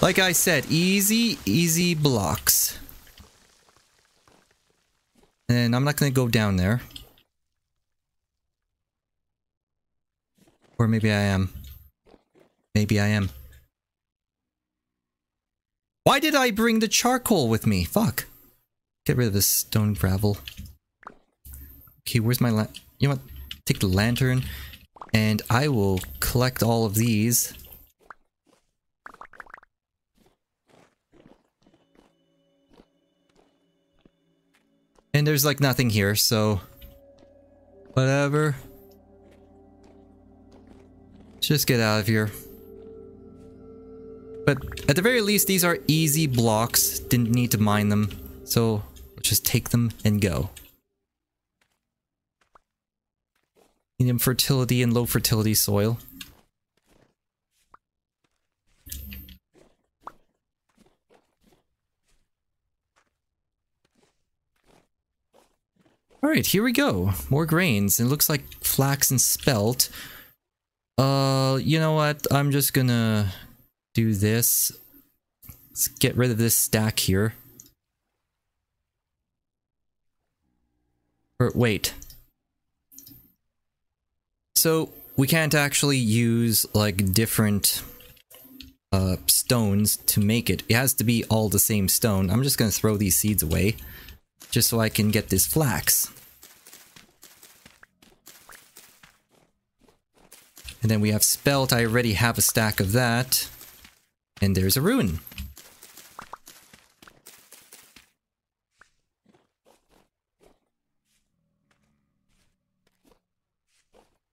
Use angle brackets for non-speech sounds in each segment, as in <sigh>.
Like I said, easy, easy blocks. And I'm not gonna go down there. Or maybe I am. Maybe I am. Why did I bring the charcoal with me? Fuck. Get rid of this stone gravel. Okay, where's my la- You know what? Take the lantern. And I will collect all of these. And there's like nothing here, so... Whatever. Let's just get out of here. But at the very least, these are easy blocks. Didn't need to mine them. So, let's just take them and go. Medium fertility and low fertility soil. Alright, here we go. More grains. It looks like flax and spelt. Uh, you know what? I'm just gonna do this. Let's get rid of this stack here. Or wait. So we can't actually use like different uh, stones to make it. It has to be all the same stone. I'm just gonna throw these seeds away just so I can get this flax. And then we have spelt. I already have a stack of that. And there's a rune.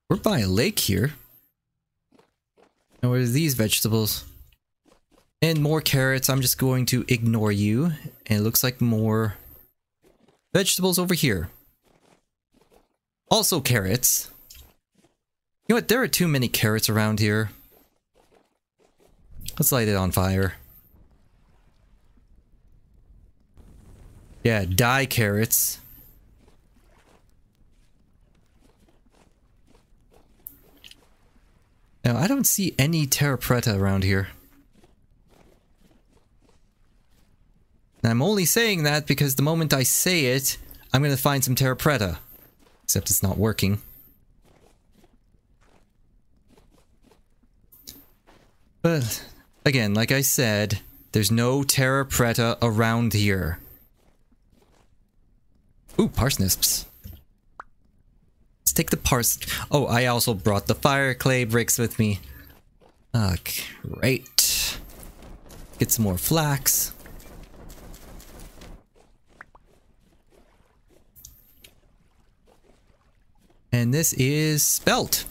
We're by a lake here. And what are these vegetables? And more carrots. I'm just going to ignore you. And it looks like more vegetables over here. Also carrots. You know what? There are too many carrots around here. Let's light it on fire. Yeah, die carrots. Now, I don't see any terra preta around here. And I'm only saying that because the moment I say it, I'm gonna find some terra preta. Except it's not working. But, again, like I said, there's no terra preta around here. Ooh, parsnips. Let's take the pars- Oh, I also brought the fire clay bricks with me. Ah, great. Get some more flax. And this is spelt.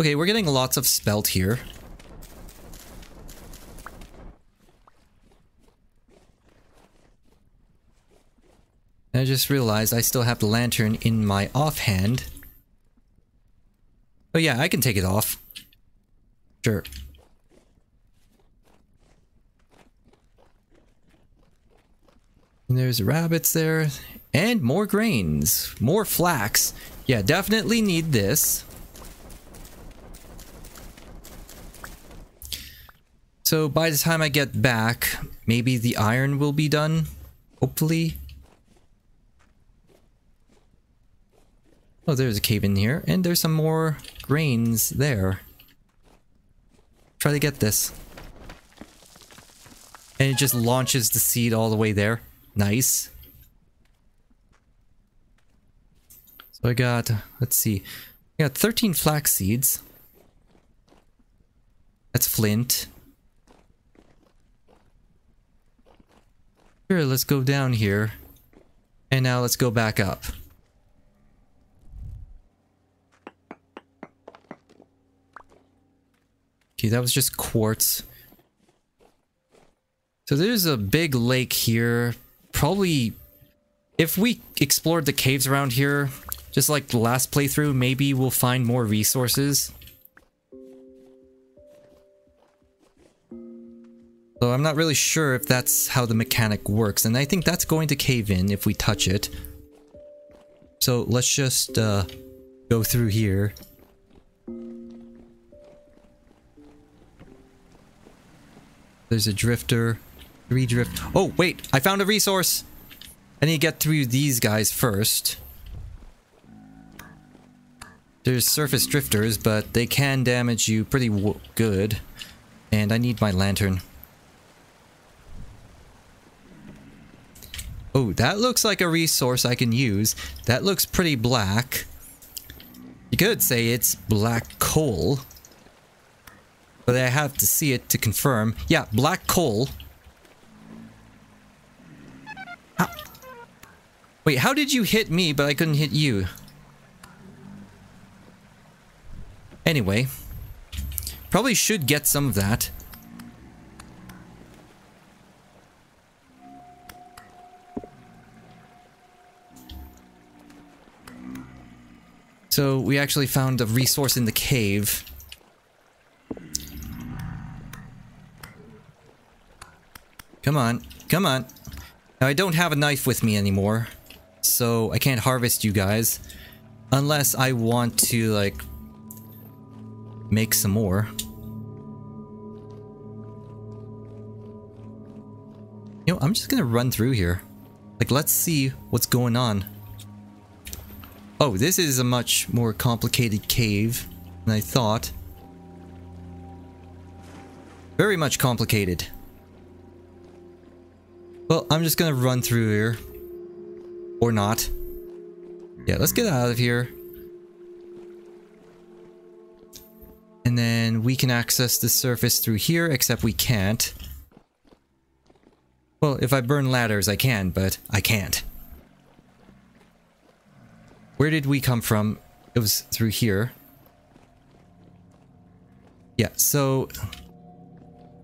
Okay, we're getting lots of spelt here. I just realized I still have the lantern in my offhand. Oh yeah, I can take it off. Sure. And there's rabbits there. And more grains. More flax. Yeah, definitely need this. So by the time I get back, maybe the iron will be done. Hopefully. Oh, there's a cave in here. And there's some more grains there. Try to get this. And it just launches the seed all the way there. Nice. So I got, let's see. I got 13 flax seeds. That's flint. Sure, let's go down here. And now let's go back up. Okay, that was just quartz. So there's a big lake here. Probably, if we explored the caves around here, just like the last playthrough, maybe we'll find more resources. So I'm not really sure if that's how the mechanic works, and I think that's going to cave in if we touch it. So let's just uh, go through here. There's a drifter. Three drift. Oh, wait! I found a resource! I need to get through these guys first. There's surface drifters, but they can damage you pretty good. And I need my lantern. Oh, that looks like a resource I can use. That looks pretty black. You could say it's black coal. But I have to see it to confirm. Yeah, black coal. How? Wait, how did you hit me but I couldn't hit you? Anyway. Probably should get some of that. So we actually found a resource in the cave. Come on, come on. Now I don't have a knife with me anymore, so I can't harvest you guys. Unless I want to, like, make some more. You know, I'm just gonna run through here. Like, let's see what's going on. Oh, this is a much more complicated cave than I thought. Very much complicated. Well, I'm just gonna run through here. Or not. Yeah, let's get out of here. We can access the surface through here, except we can't. Well, if I burn ladders, I can, but I can't. Where did we come from? It was through here. Yeah, so...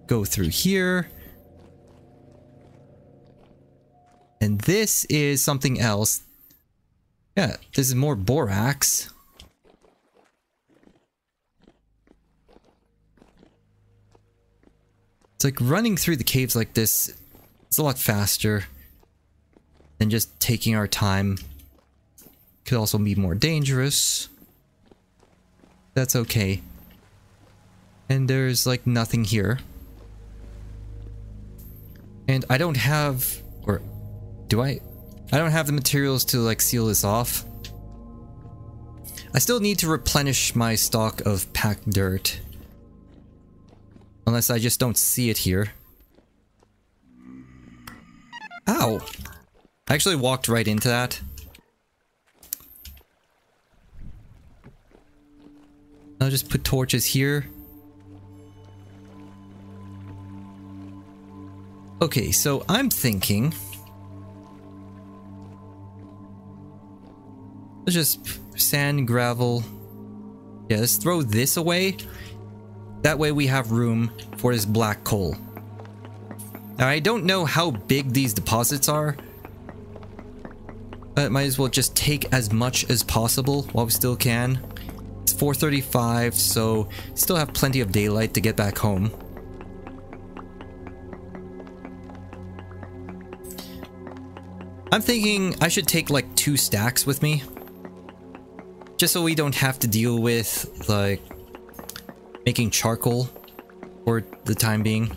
Go through here. And this is something else. Yeah, this is more borax. It's like running through the caves like this, it's a lot faster than just taking our time. Could also be more dangerous. That's okay. And there's like nothing here. And I don't have, or do I? I don't have the materials to like seal this off. I still need to replenish my stock of packed dirt. Unless I just don't see it here. Ow! I actually walked right into that. I'll just put torches here. Okay, so I'm thinking... Let's just sand, gravel... Yeah, let's throw this away. That way we have room for this black coal. Now I don't know how big these deposits are. But might as well just take as much as possible while we still can. It's 4.35, so still have plenty of daylight to get back home. I'm thinking I should take like two stacks with me. Just so we don't have to deal with like making charcoal for the time being.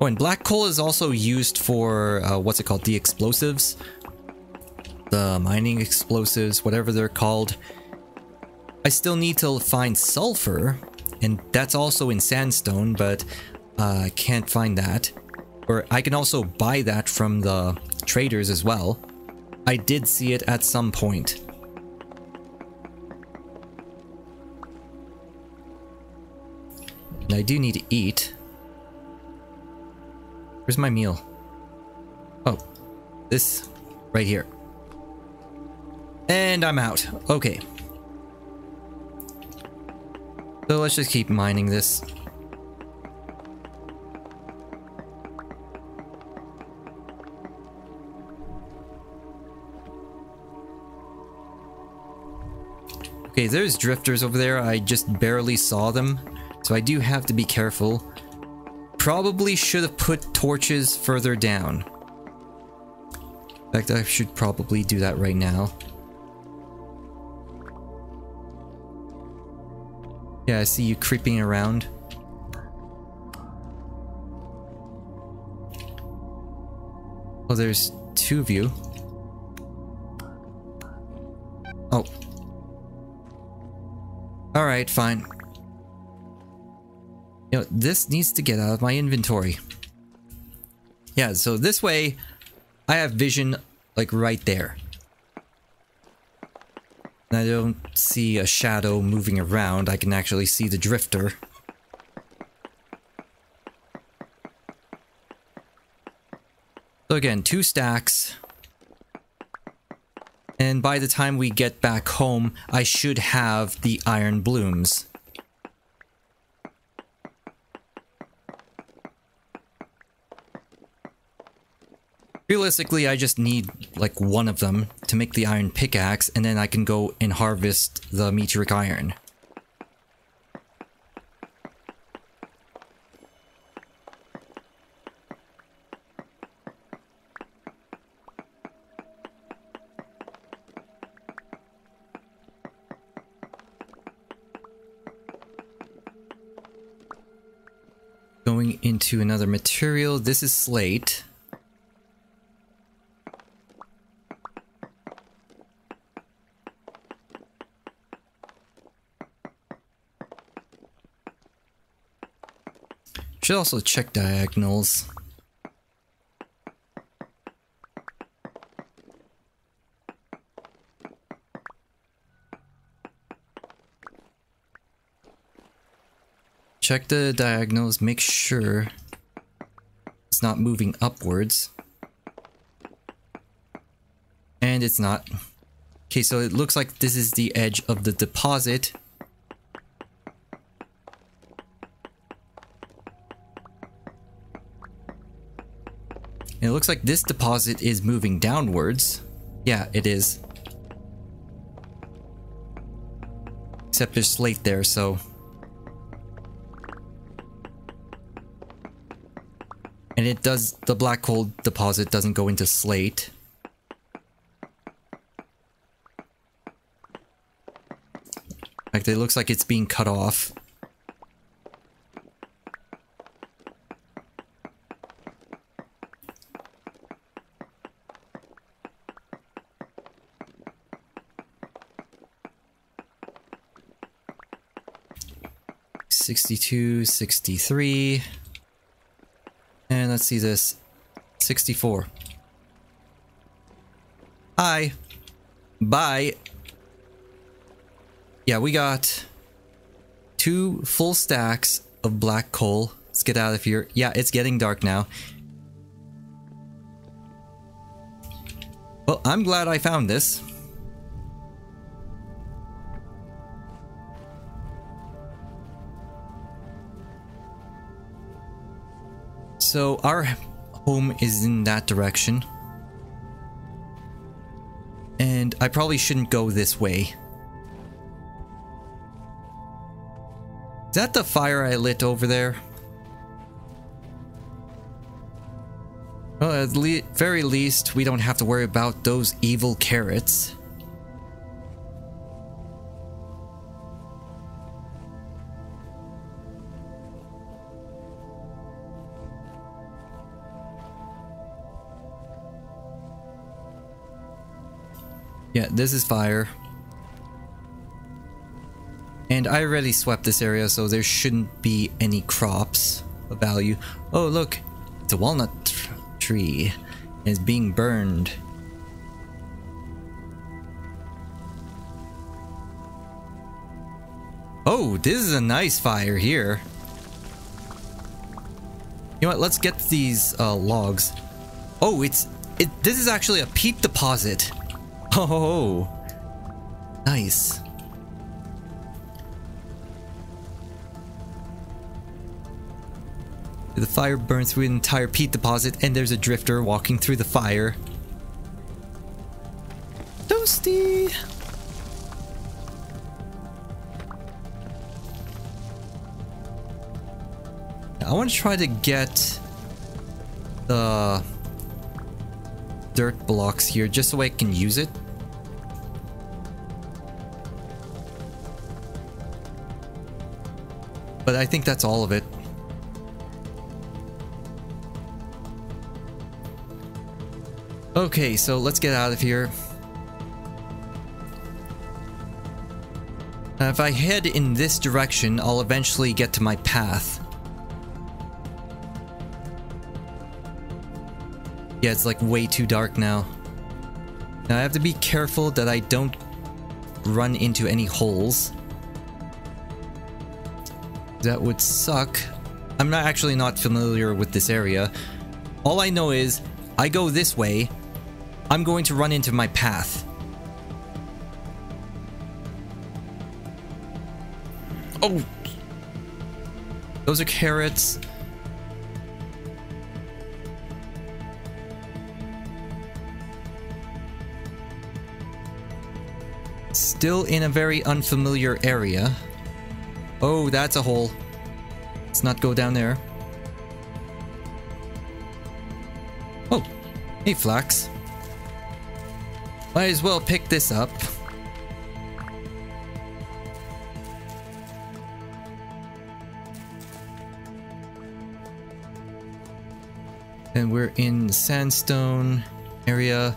Oh, and black coal is also used for, uh, what's it called, the explosives? The mining explosives, whatever they're called. I still need to find sulfur, and that's also in sandstone, but uh, I can't find that. Or I can also buy that from the traders as well. I did see it at some point. I do need to eat. Where's my meal? Oh, this right here. And I'm out. Okay. So let's just keep mining this. Okay, there's drifters over there. I just barely saw them. So I do have to be careful. Probably should have put torches further down. In fact, I should probably do that right now. Yeah, I see you creeping around. Oh, there's two of you. Oh. Alright, fine. You know, this needs to get out of my inventory. Yeah, so this way, I have vision, like, right there. And I don't see a shadow moving around, I can actually see the drifter. So again, two stacks. And by the time we get back home, I should have the iron blooms. Realistically, I just need like one of them to make the iron pickaxe and then I can go and harvest the meteoric iron. Going into another material, this is slate. Should also check diagonals. Check the diagonals, make sure it's not moving upwards. And it's not. Okay, so it looks like this is the edge of the deposit. It looks like this deposit is moving downwards. Yeah, it is. Except there's slate there, so... And it does, the black coal deposit doesn't go into slate. Like, it looks like it's being cut off. Sixty-two, sixty-three. And let's see this. 64. Hi. Bye. Yeah, we got two full stacks of black coal. Let's get out of here. Yeah, it's getting dark now. Well, I'm glad I found this. So our home is in that direction. And I probably shouldn't go this way. Is that the fire I lit over there? Well, at le very least, we don't have to worry about those evil carrots. Yeah, this is fire. And I already swept this area, so there shouldn't be any crops of value. Oh, look! It's a walnut tr tree. It's being burned. Oh, this is a nice fire here. You know what, let's get these uh, logs. Oh, it's... It, this is actually a peat deposit. Oh, nice. The fire burns through an entire peat deposit and there's a drifter walking through the fire. Toasty! I want to try to get the dirt blocks here just so I can use it. But I think that's all of it. Okay, so let's get out of here. Now, if I head in this direction, I'll eventually get to my path. Yeah, it's like way too dark now. Now I have to be careful that I don't run into any holes. That would suck. I'm not actually not familiar with this area. All I know is, I go this way, I'm going to run into my path. Oh! Those are carrots. Still in a very unfamiliar area. Oh, that's a hole. Let's not go down there. Oh, hey Flax. Might as well pick this up. And we're in sandstone area.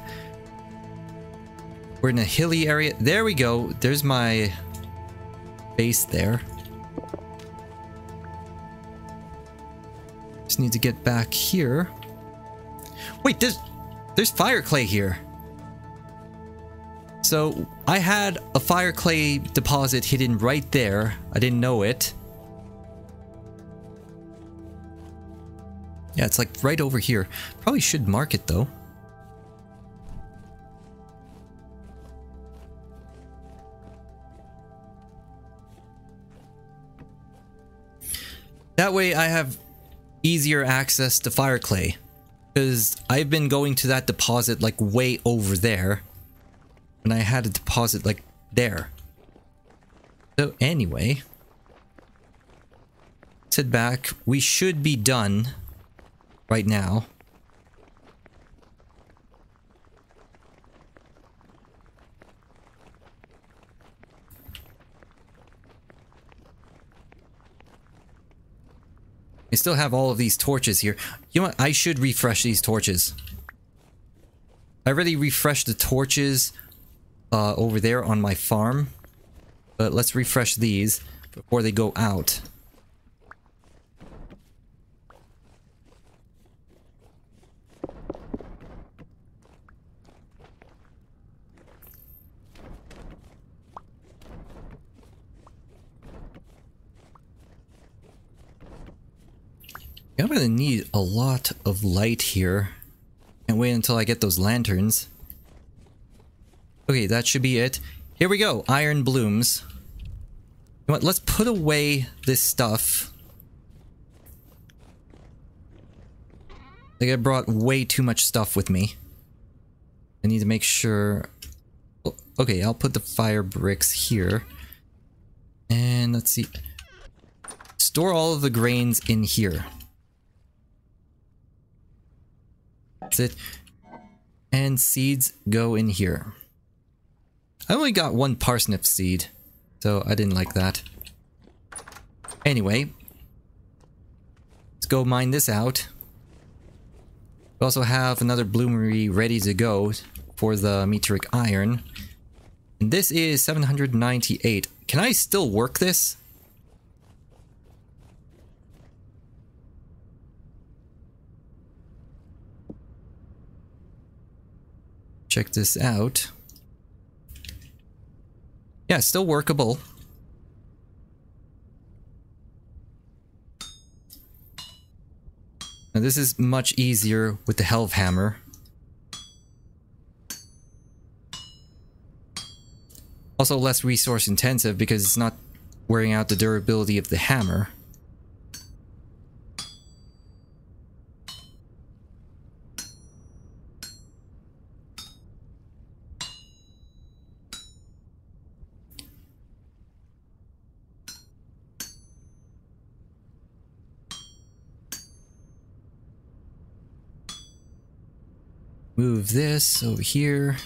We're in a hilly area. There we go. There's my base there. Just need to get back here. Wait, there's there's fire clay here. So I had a fire clay deposit hidden right there. I didn't know it. Yeah, it's like right over here. Probably should mark it though. That way I have easier access to fire clay. Because I've been going to that deposit like way over there. And I had a deposit like there. So anyway. Sit back. We should be done right now. I still have all of these torches here. You know what? I should refresh these torches. I already refreshed the torches uh, over there on my farm. But let's refresh these before they go out. I'm gonna need a lot of light here. Can't wait until I get those lanterns. Okay, that should be it. Here we go, iron blooms. You know what, let's put away this stuff. Like I brought way too much stuff with me. I need to make sure... Oh, okay, I'll put the fire bricks here. And let's see. Store all of the grains in here. That's it. And seeds go in here. I only got one parsnip seed, so I didn't like that. Anyway, let's go mine this out. We also have another bloomery ready to go for the meteoric iron. And this is 798. Can I still work this? Check this out. Yeah, still workable. Now this is much easier with the Helve Hammer. Also less resource intensive because it's not wearing out the durability of the hammer. move this over here.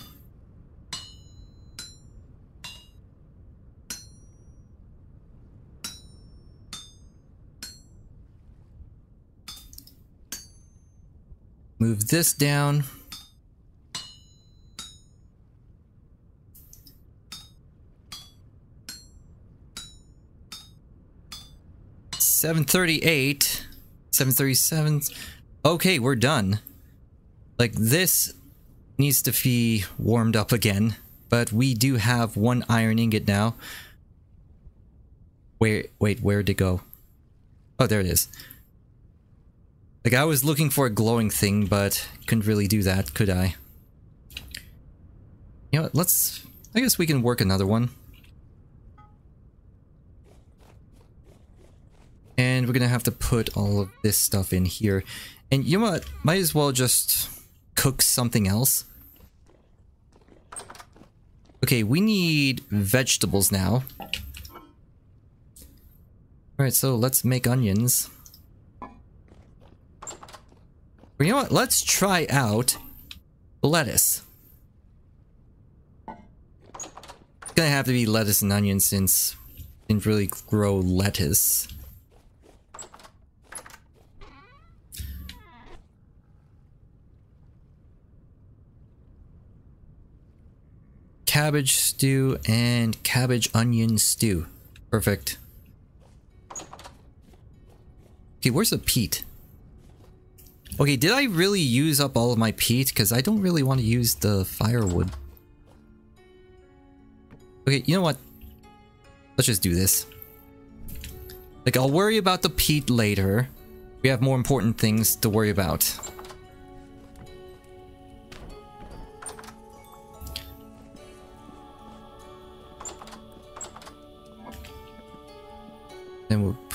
Move this down. Seven thirty-eight, seven thirty-seven. Okay, we're done. Like, this needs to be warmed up again. But we do have one iron ingot now. Wait, wait, where'd it go? Oh, there it is. Like, I was looking for a glowing thing, but couldn't really do that, could I? You know what, let's... I guess we can work another one. And we're gonna have to put all of this stuff in here. And you know what? Might as well just cook something else. Okay, we need vegetables now. Alright, so let's make onions. You know what? Let's try out lettuce. It's gonna have to be lettuce and onions since didn't really grow lettuce. Cabbage stew and cabbage onion stew. Perfect. Okay, where's the peat? Okay, did I really use up all of my peat? Because I don't really want to use the firewood. Okay, you know what? Let's just do this. Like, I'll worry about the peat later. We have more important things to worry about.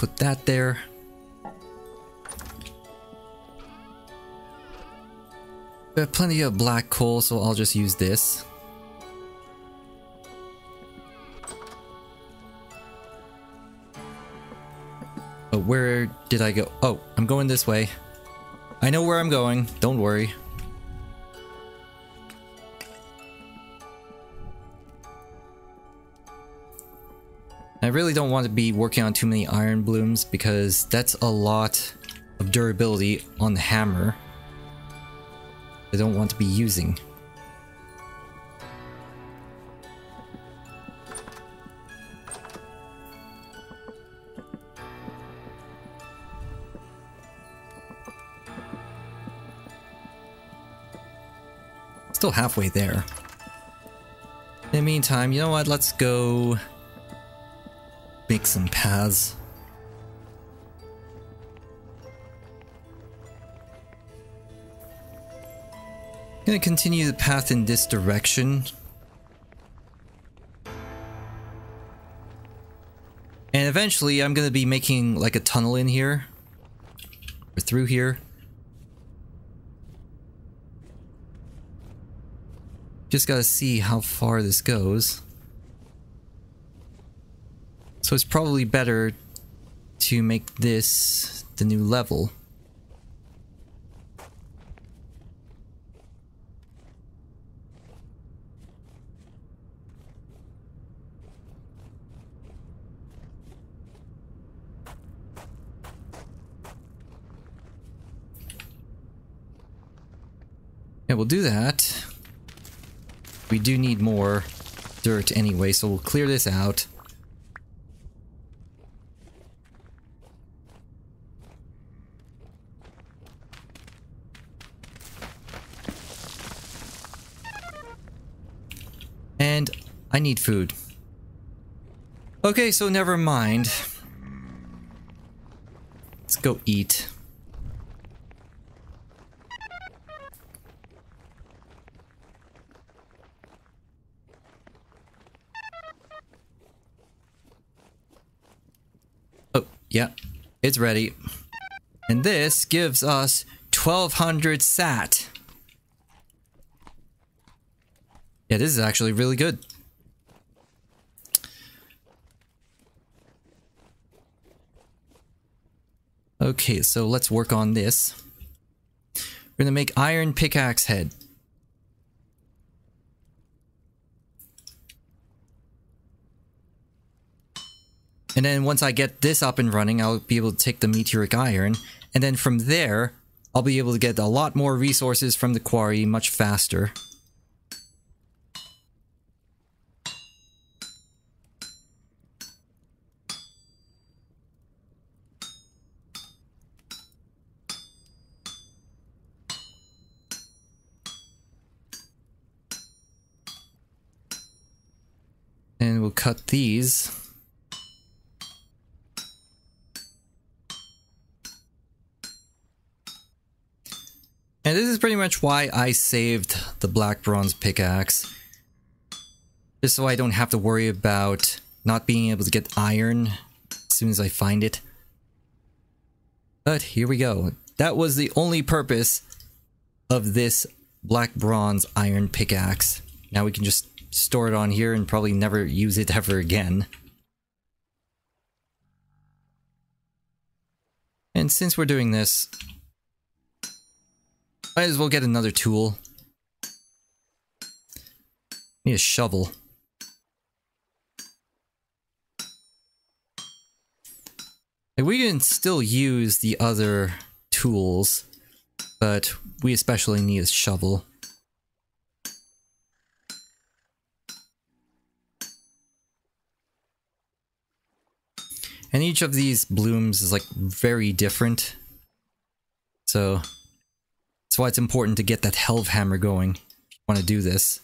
Put that there. We have plenty of black coal, so I'll just use this. But where did I go? Oh, I'm going this way. I know where I'm going, don't worry. I really don't want to be working on too many iron blooms because that's a lot of durability on the hammer. I don't want to be using. Still halfway there. In the meantime, you know what? Let's go make some paths. I'm gonna continue the path in this direction. And eventually I'm gonna be making like a tunnel in here. Or through here. Just gotta see how far this goes. So it's probably better to make this the new level. Yeah, we'll do that. We do need more dirt anyway, so we'll clear this out. I need food. Okay, so never mind. Let's go eat. Oh, yeah, it's ready. And this gives us 1200 sat. Yeah, this is actually really good. Okay, so let's work on this. We're gonna make iron pickaxe head. And then once I get this up and running, I'll be able to take the meteoric iron. And then from there, I'll be able to get a lot more resources from the quarry much faster. Cut these. And this is pretty much why I saved the black bronze pickaxe. Just so I don't have to worry about not being able to get iron as soon as I find it. But here we go. That was the only purpose of this black bronze iron pickaxe. Now we can just store it on here and probably never use it <laughs> ever again. And since we're doing this, might as well get another tool. Need a shovel. Like we can still use the other tools, but we especially need a shovel. And each of these blooms is like very different. So that's why it's important to get that Helve Hammer going if you want to do this.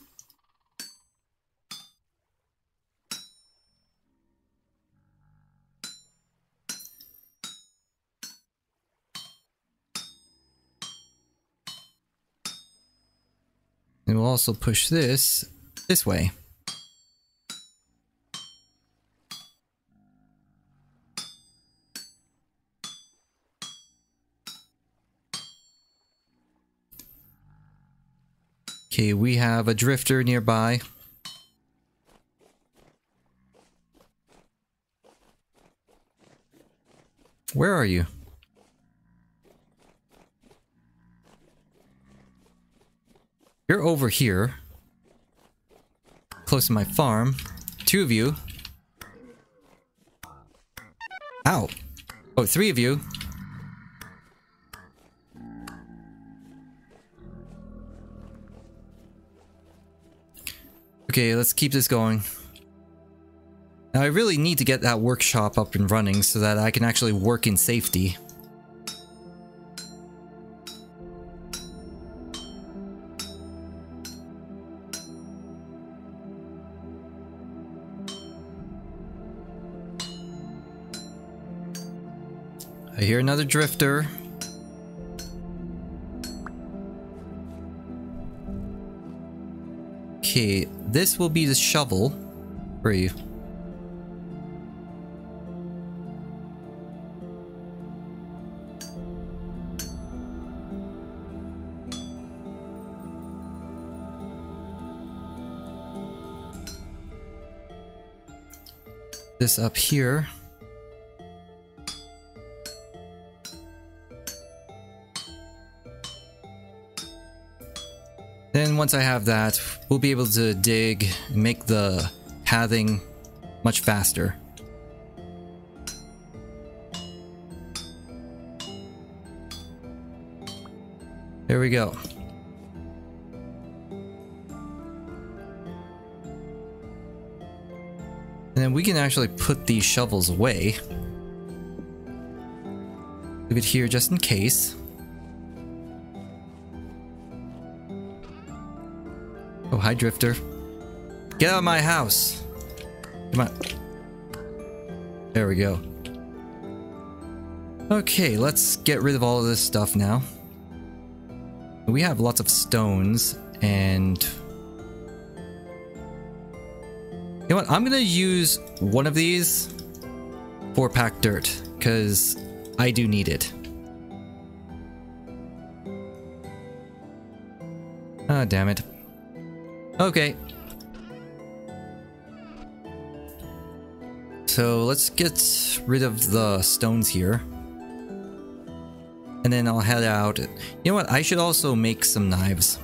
And we'll also push this this way. Okay, we have a drifter nearby. Where are you? You're over here. Close to my farm. Two of you. Ow. Oh, three of you. Okay, let's keep this going. Now I really need to get that workshop up and running so that I can actually work in safety. I hear another drifter. Okay, this will be the shovel. for you? This up here. Once I have that, we'll be able to dig and make the pathing much faster. There we go. And then we can actually put these shovels away. Leave it here just in case. Oh, hi, Drifter. Get out of my house. Come on. There we go. Okay, let's get rid of all of this stuff now. We have lots of stones, and... You know what? I'm gonna use one of these for packed dirt, because I do need it. Ah, oh, damn it. Okay. So let's get rid of the stones here. And then I'll head out. You know what? I should also make some knives.